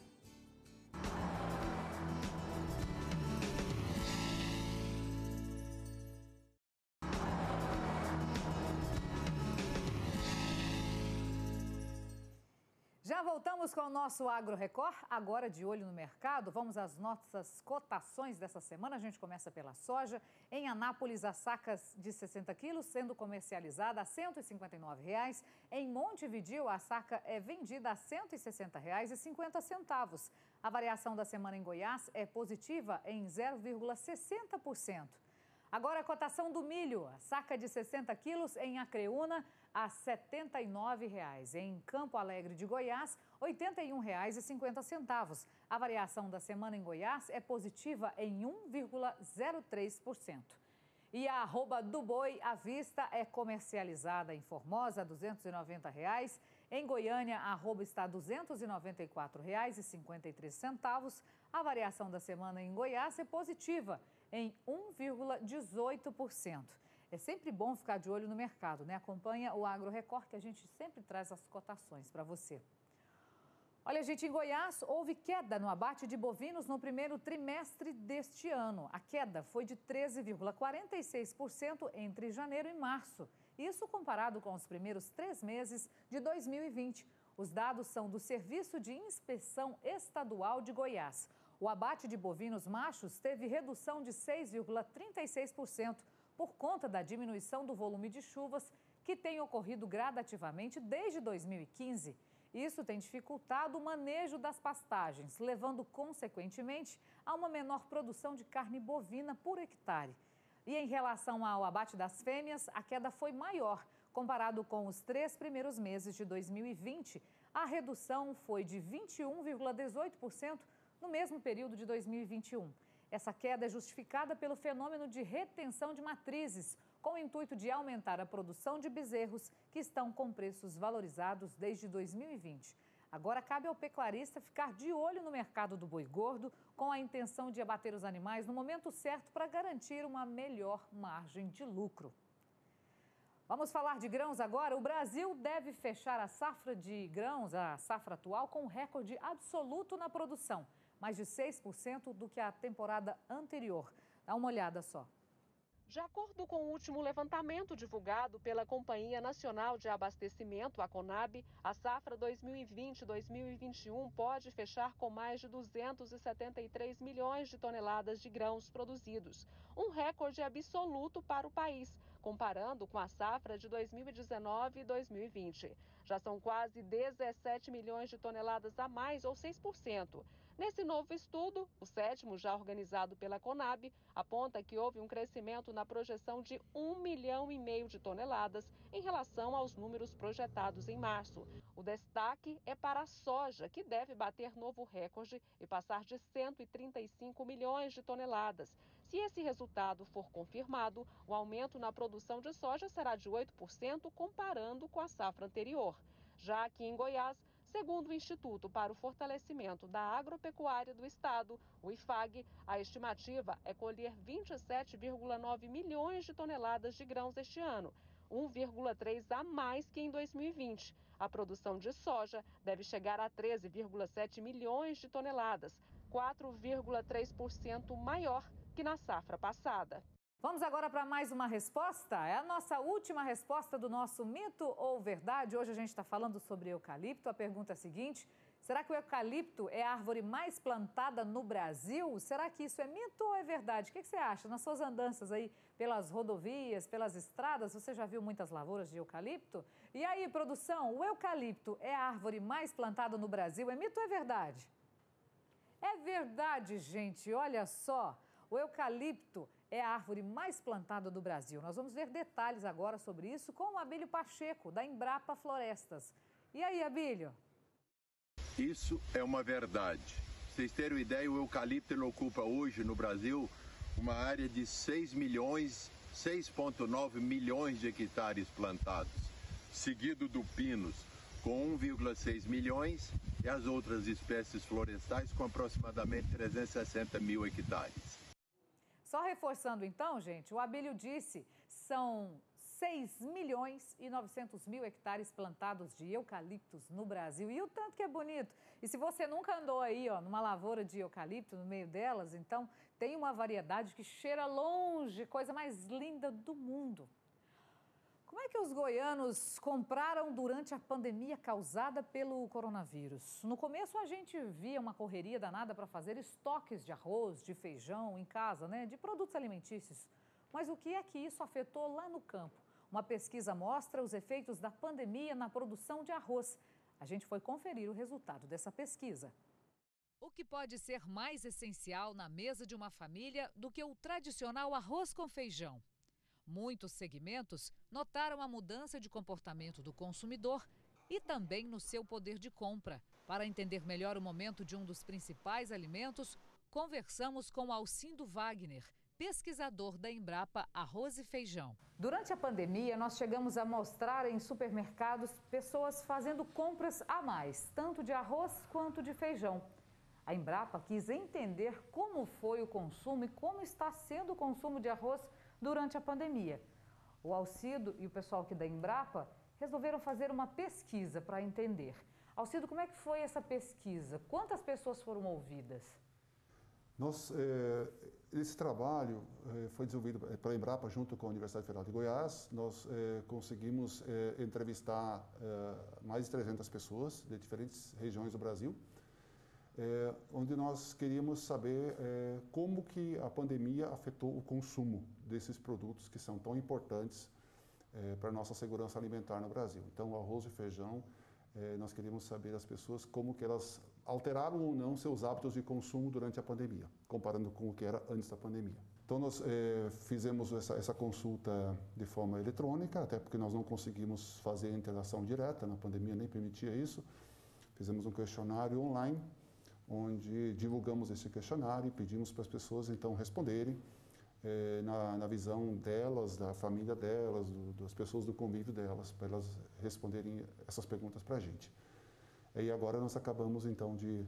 Já voltamos com o nosso Agro Record, agora de olho no mercado. Vamos às nossas cotações dessa semana. A gente começa pela soja. Em Anápolis, as sacas de 60 quilos sendo comercializada a 159 reais. Em Montevideo, a saca é vendida a R$ 160,50. A variação da semana em Goiás é positiva em 0,60%. Agora a cotação do milho, a saca de 60 quilos em Acreúna a R$ 79,00. Em Campo Alegre de Goiás, R$ 81,50. A variação da semana em Goiás é positiva em 1,03%. E a arroba do boi à vista é comercializada em Formosa 290 reais. Em Goiânia, a arroba está R$ 294,53. A variação da semana em Goiás é positiva em 1,18%. É sempre bom ficar de olho no mercado, né? Acompanha o Agro Record, que a gente sempre traz as cotações para você. Olha, gente, em Goiás houve queda no abate de bovinos no primeiro trimestre deste ano. A queda foi de 13,46% entre janeiro e março. Isso comparado com os primeiros três meses de 2020. Os dados são do Serviço de Inspeção Estadual de Goiás. O abate de bovinos machos teve redução de 6,36% por conta da diminuição do volume de chuvas que tem ocorrido gradativamente desde 2015. Isso tem dificultado o manejo das pastagens, levando consequentemente a uma menor produção de carne bovina por hectare. E em relação ao abate das fêmeas, a queda foi maior. Comparado com os três primeiros meses de 2020, a redução foi de 21,18% no mesmo período de 2021. Essa queda é justificada pelo fenômeno de retenção de matrizes, com o intuito de aumentar a produção de bezerros que estão com preços valorizados desde 2020. Agora cabe ao pecuarista ficar de olho no mercado do boi gordo, com a intenção de abater os animais no momento certo para garantir uma melhor margem de lucro. Vamos falar de grãos agora. O Brasil deve fechar a safra de grãos, a safra atual, com um recorde absoluto na produção mais de 6% do que a temporada anterior. Dá uma olhada só. De acordo com o último levantamento divulgado pela Companhia Nacional de Abastecimento, a Conab, a safra 2020-2021 pode fechar com mais de 273 milhões de toneladas de grãos produzidos, um recorde absoluto para o país, comparando com a safra de 2019 e 2020. Já são quase 17 milhões de toneladas a mais, ou 6%. Nesse novo estudo, o sétimo já organizado pela Conab, aponta que houve um crescimento na projeção de 1 milhão e meio de toneladas em relação aos números projetados em março. O destaque é para a soja, que deve bater novo recorde e passar de 135 milhões de toneladas. Se esse resultado for confirmado, o aumento na produção de soja será de 8% comparando com a safra anterior. Já aqui em Goiás, Segundo o Instituto para o Fortalecimento da Agropecuária do Estado, o IFAG, a estimativa é colher 27,9 milhões de toneladas de grãos este ano, 1,3 a mais que em 2020. A produção de soja deve chegar a 13,7 milhões de toneladas, 4,3% maior que na safra passada. Vamos agora para mais uma resposta. É a nossa última resposta do nosso mito ou verdade. Hoje a gente está falando sobre eucalipto. A pergunta é a seguinte: será que o eucalipto é a árvore mais plantada no Brasil? Será que isso é mito ou é verdade? O que, você acha? Nas suas andanças aí pelas rodovias, pelas estradas, você já viu muitas lavouras de eucalipto? E aí, produção, o eucalipto é a árvore mais plantada no Brasil? É mito ou é verdade? É verdade, gente. Olha só. O eucalipto é a árvore mais plantada do Brasil. Nós vamos ver detalhes agora sobre isso com o Abílio Pacheco, da Embrapa Florestas. E aí, Abílio? Isso é uma verdade. Vocês terem ideia, o eucalipto ocupa hoje no Brasil uma área de 6 milhões, 6,9 milhões de hectares plantados, seguido do pinus com 1,6 milhões e as outras espécies florestais com aproximadamente 360 mil hectares. Só reforçando então, gente, o Abílio disse, são 6 milhões e 900 mil hectares plantados de eucaliptos no Brasil. E o tanto que é bonito. E se você nunca andou aí, ó, numa lavoura de eucalipto no meio delas, então tem uma variedade que cheira longe, coisa mais linda do mundo. Como é que os goianos compraram durante a pandemia causada pelo coronavírus? No começo a gente via uma correria danada para fazer estoques de arroz, de feijão em casa, né, de produtos alimentícios. Mas o que é que isso afetou lá no campo? Uma pesquisa mostra os efeitos da pandemia na produção de arroz. A gente foi conferir o resultado dessa pesquisa. O que pode ser mais essencial na mesa de uma família do que o tradicional arroz com feijão? Muitos segmentos notaram a mudança de comportamento do consumidor e também no seu poder de compra. Para entender melhor o momento de um dos principais alimentos, conversamos com Alcindo Wagner, pesquisador da Embrapa Arroz e Feijão. Durante a pandemia, nós chegamos a mostrar em supermercados pessoas fazendo compras a mais, tanto de arroz quanto de feijão. A Embrapa quis entender como foi o consumo e como está sendo o consumo de arroz durante a pandemia. O Alcido e o pessoal aqui da Embrapa resolveram fazer uma pesquisa para entender. Alcido, como é que foi essa pesquisa? Quantas pessoas foram ouvidas? Nós, eh, esse trabalho eh, foi desenvolvido pela Embrapa junto com a Universidade Federal de Goiás. Nós eh, conseguimos entrevistar mais de 300 pessoas de diferentes regiões do Brasil é, onde nós queríamos saber é, como que a pandemia afetou o consumo desses produtos que são tão importantes é, para a nossa segurança alimentar no Brasil. Então, arroz e feijão, nós queríamos saber das pessoas como que elas alteraram ou não seus hábitos de consumo durante a pandemia, comparando com o que era antes da pandemia. Então, nós fizemos essa, essa consulta de forma eletrônica, até porque nós não conseguimos fazer a interação direta, na pandemia nem permitia isso. Fizemos um questionário online onde divulgamos esse questionário e pedimos para as pessoas então responderem eh, na, na, visão delas, da família delas, do, das pessoas do convívio delas, para elas responderem essas perguntas para a gente. E agora nós acabamos então de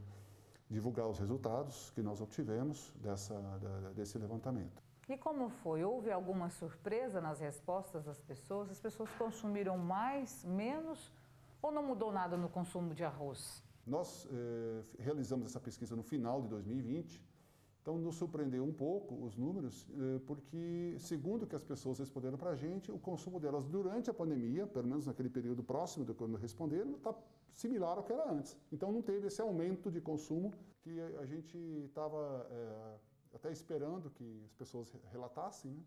divulgar os resultados que nós obtivemos dessa, da, desse levantamento. E como foi? Houve alguma surpresa nas respostas das pessoas? As pessoas consumiram mais, menos ou não mudou nada no consumo de arroz? Nós eh, realizamos essa pesquisa no final de 2020, então nos surpreendeu um pouco os números, eh, porque, segundo que as pessoas responderam para a gente, o consumo delas durante a pandemia, pelo menos naquele período próximo de quando responderam, está similar ao que era antes. Então não teve esse aumento de consumo que a gente estava eh, até esperando que as pessoas relatassem, né?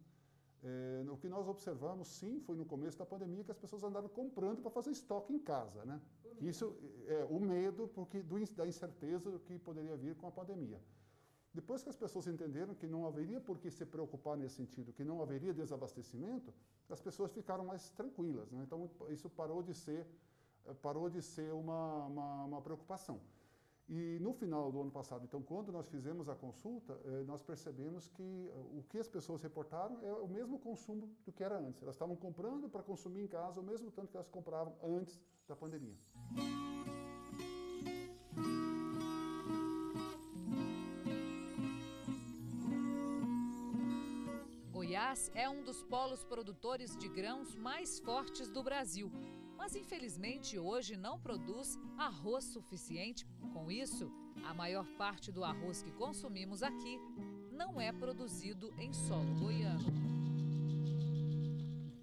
É, o que nós observamos, sim, foi no começo da pandemia que as pessoas andaram comprando para fazer estoque em casa, né? Isso é o medo porque do, da incerteza do que poderia vir com a pandemia. Depois que as pessoas entenderam que não haveria por que se preocupar nesse sentido, que não haveria desabastecimento, as pessoas ficaram mais tranquilas. Né? Então isso parou de ser parou de ser uma, uma, uma preocupação. E no final do ano passado, então, quando nós fizemos a consulta, eh, nós percebemos que eh, o que as pessoas reportaram é o mesmo consumo do que era antes. Elas estavam comprando para consumir em casa o mesmo tanto que elas compravam antes da pandemia. Goiás é um dos polos produtores de grãos mais fortes do Brasil mas infelizmente hoje não produz arroz suficiente. Com isso, a maior parte do arroz que consumimos aqui não é produzido em solo goiano.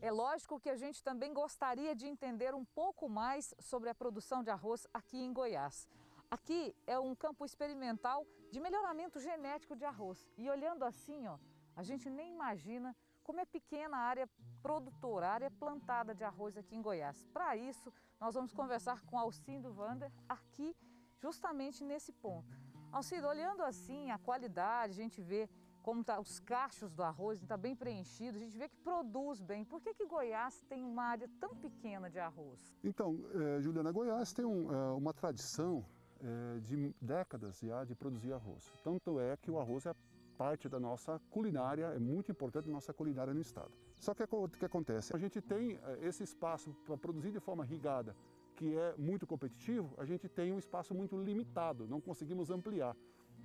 É lógico que a gente também gostaria de entender um pouco mais sobre a produção de arroz aqui em Goiás. Aqui é um campo experimental de melhoramento genético de arroz. E olhando assim, ó, a gente nem imagina como é pequena a área produtora, a área plantada de arroz aqui em Goiás. Para isso, nós vamos conversar com Alcindo Vander aqui, justamente nesse ponto. Alcindo, olhando assim a qualidade, a gente vê como tá os cachos do arroz, está bem preenchido, a gente vê que produz bem. Por que, que Goiás tem uma área tão pequena de arroz? Então, eh, Juliana, Goiás tem um, eh, uma tradição eh, de décadas já de produzir arroz. Tanto é que o arroz é parte da nossa culinária, é muito importante a nossa culinária no estado. Só que o que acontece? A gente tem eh, esse espaço para produzir de forma irrigada, que é muito competitivo, a gente tem um espaço muito limitado, não conseguimos ampliar.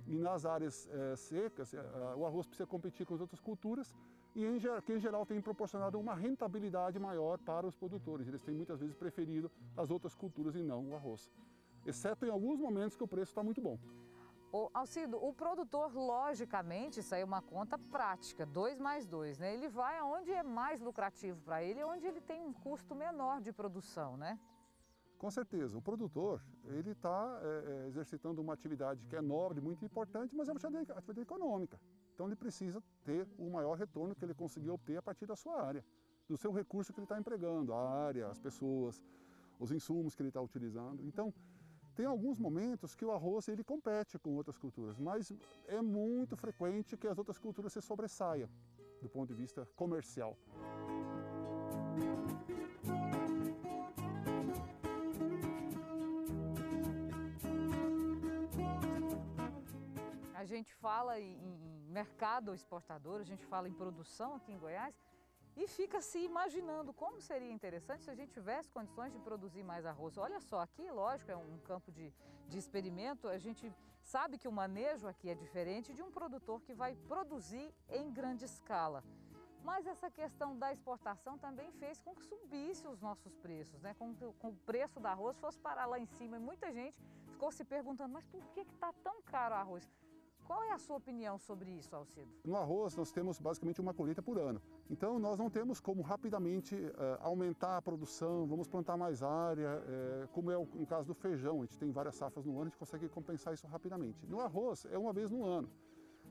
E nas áreas é, secas, é, o arroz precisa competir com as outras culturas e em, que em geral tem proporcionado uma rentabilidade maior para os produtores. Eles têm muitas vezes preferido as outras culturas e não o arroz, exceto em alguns momentos que o preço está muito bom. O Alcido, o produtor, logicamente, isso aí é uma conta prática, dois mais dois, né? Ele vai aonde é mais lucrativo para ele, onde ele tem um custo menor de produção, né? Com certeza, o produtor ele está é, é, exercitando uma atividade que é nobre, muito importante, mas é uma atividade econômica. Então ele precisa ter o maior retorno que ele conseguir obter a partir da sua área, do seu recurso que ele está empregando, a área, as pessoas, os insumos que ele está utilizando. Então tem alguns momentos que o arroz ele compete com outras culturas, mas é muito frequente que as outras culturas se sobressaiam do ponto de vista comercial. A gente fala em mercado exportador, a gente fala em produção aqui em Goiás, e fica se imaginando como seria interessante se a gente tivesse condições de produzir mais arroz. Olha só, aqui, lógico, é um campo de, de experimento, a gente sabe que o manejo aqui é diferente de um produtor que vai produzir em grande escala. Mas essa questão da exportação também fez com que subisse os nossos preços, né? com, que, o preço do arroz fosse parar lá em cima. E muita gente ficou se perguntando, mas por que está tão caro o arroz? Qual é a sua opinião sobre isso, Alcido? No arroz, nós temos basicamente uma colheita por ano. Então, nós não temos como rapidamente uh, aumentar a produção, vamos plantar mais área, uh, como é o, no caso do feijão, a gente tem várias safras no ano, a gente consegue compensar isso rapidamente. No arroz, é uma vez no ano.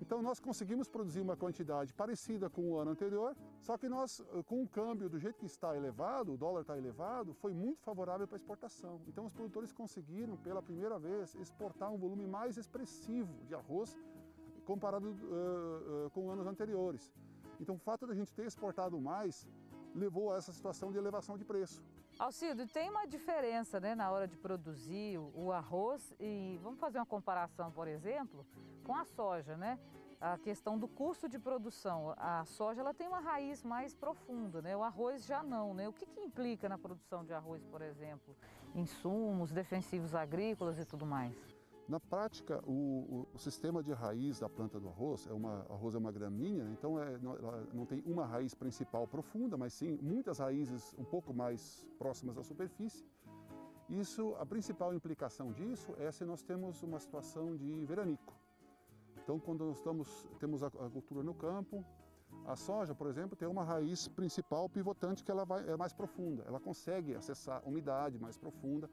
Então nós conseguimos produzir uma quantidade parecida com o ano anterior, só que nós, com o câmbio do jeito que está elevado, o dólar está elevado, foi muito favorável para a exportação. Então os produtores conseguiram, pela primeira vez, exportar um volume mais expressivo de arroz comparado uh, uh, com anos anteriores. Então o fato da gente ter exportado mais levou a essa situação de elevação de preço. Alcido, tem uma diferença né, na hora de produzir o, arroz e vamos fazer uma comparação, por exemplo, com a soja, né? A questão do custo de produção. A soja ela tem uma raiz mais profunda, né? O arroz já não, né? O que, que implica na produção de arroz, por exemplo? Insumos, defensivos agrícolas e tudo mais? Na prática, o, o, sistema de raiz da planta do arroz, é uma, arroz é uma gramínea, então é, não, não, tem uma raiz principal profunda, mas sim muitas raízes um pouco mais próximas à superfície. Isso, a principal implicação disso é se nós temos uma situação de veranico. Então, quando nós estamos, temos a, a cultura no campo, a soja, por exemplo, tem uma raiz principal pivotante que ela vai, é mais profunda, ela consegue acessar umidade mais profunda,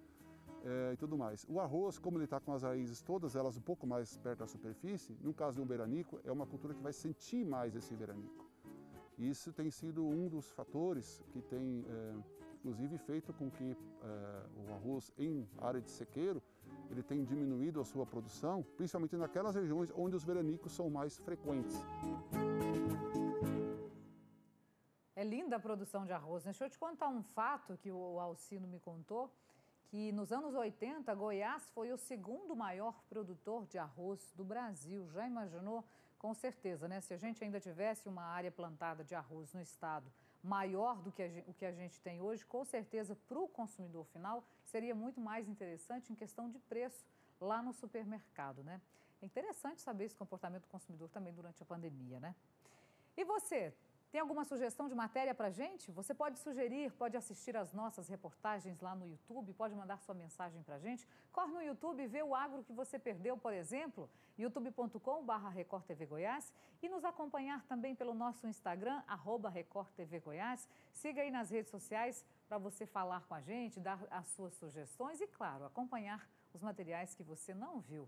é, e tudo mais. O arroz, como ele está com as raízes todas elas um pouco mais perto da superfície, no caso de um veranico, é uma cultura que vai sentir mais esse veranico. Isso tem sido um dos fatores que tem, é, inclusive, feito com que é, o arroz em área de sequeiro ele tem diminuído a sua produção, principalmente naquelas regiões onde os veranicos são mais frequentes. É linda a produção de arroz. Né? Deixa eu te contar um fato que o Alcino me contou que nos anos 80, Goiás foi o segundo maior produtor de arroz do Brasil. Já imaginou? Com certeza, né? Se a gente ainda tivesse uma área plantada de arroz no estado maior do que gente, o que a gente tem hoje, com certeza para o consumidor final seria muito mais interessante em questão de preço lá no supermercado, né? É interessante saber esse comportamento do consumidor também durante a pandemia, né? E você, tem alguma sugestão de matéria para gente? Você pode sugerir, pode assistir às nossas reportagens lá no YouTube, pode mandar sua mensagem para gente. Corre no YouTube e vê o agro que você perdeu, por exemplo, youtube.com.br Record TV Goiás e nos acompanhar também pelo nosso Instagram, arroba TV Goiás. Siga aí nas redes sociais para você falar com a gente, dar as suas sugestões e, claro, acompanhar os materiais que você não viu.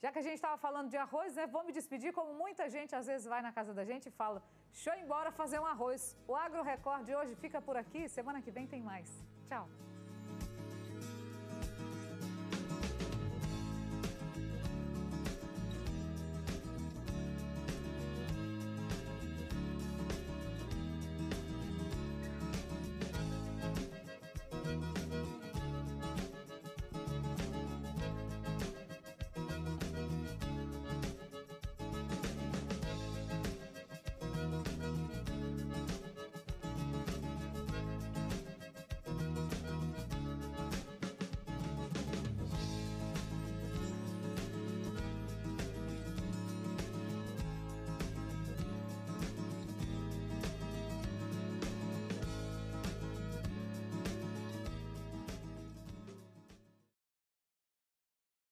Já que a gente estava falando de arroz, né, vou me despedir, como muita gente às vezes vai na casa da gente e fala, ir embora fazer um arroz. O Agro Record de hoje fica por aqui, semana que vem tem mais. Tchau.